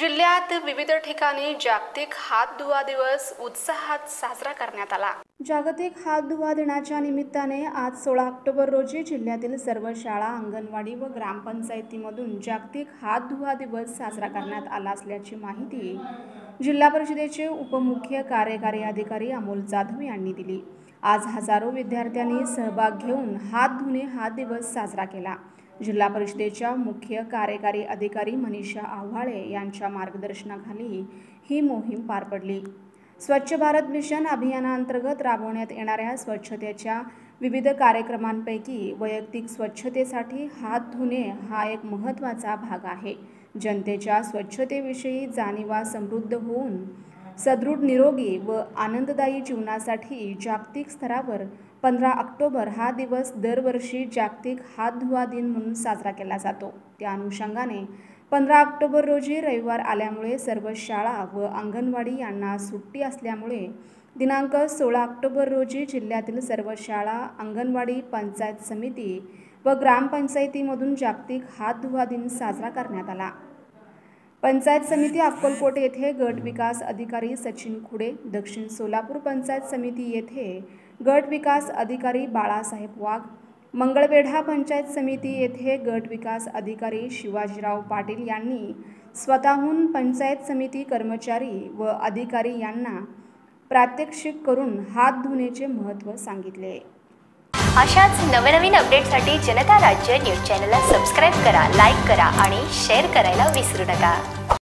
जिल्ह्यात विविध ठिकाणी जागतिक हात धुवा दिवस उत्साहात साजरा करण्यात आला. जागतिक हात धुवा दिनाच्या निमित्ताने आज सोळा ऑक्टोबर रोजी जिल्ह्यातील सर्व शाळा अंगणवाडी व ग्रामपंचायतीमधून जागतिक हात धुवा दिवस साजरा करण्यात आला असल्याची माहिती जिल्हा परिषदेचे उपमुख्य कार्यकारी अधिकारी अमोल जाधव यांनी दिली. आज हजारो विद्यार्थ्यांनी सहभाग घेऊन हात धुणे हा दिवस साजरा केला. जिल्हा परिषदेच्या मुख्य कार्यकारी अधिकारी मनीषा आव्हाळे यांच्या मार्गदर्शनाखाली ही मोहीम पार पडली. स्वच्छ भारत मिशन अभियानांतर्गत राबवण्यात येणाऱ्या स्वच्छतेच्या विविध कार्यक्रमांपैकी वैयक्तिक स्वच्छतेसाठी हात धुणे हा एक महत्त्वाचा भाग आहे. जनतेच्या स्वच्छतेविषयी जाणीवा समृद्ध होऊन सदृढ निरोगी व आनंददायी जीवनासाठी जागतिक स्तरावर पंधरा ऑक्टोबर हा दिवस दरवर्षी जागतिक हात धुवा दिन म्हणून साजरा केला जातो. त्या अनुषंगाने पंधरा ऑक्टोबर रोजी रविवार आल्यामुळे सर्व शाळा व अंगणवाडी यांना सुट्टी असल्यामुळे दिनांक सोळा ऑक्टोबर रोजी जिल्ह्यातील सर्व शाळा अंगणवाडी पंचायत समिती व ग्रामपंचायतीमधून जागतिक हात धुवा दिन साजरा करण्यात आला. पंचायत समिती अक्कलकोट येथे गट विकास अधिकारी सचिन खुडे दक्षिण सोलापूर पंचायत समिती येथे गट विकास अधिकारी बाळासाहेब वाघ मंगळवेढा पंचायत समिती येथे गट विकास अधिकारी शिवाजीराव पाटील यांनी स्वतःहून पंचायत समिती कर्मचारी व अधिकारी यांना प्रात्यक्षिक करून हात धुण्याचे महत्त्व सांगितले. अशाच नवनवीन अपडेटसाठी जनता राज्य न्यूज चॅनलला सबस्क्राईब करा लाईक करा आणि शेअर करायला विसरू नका.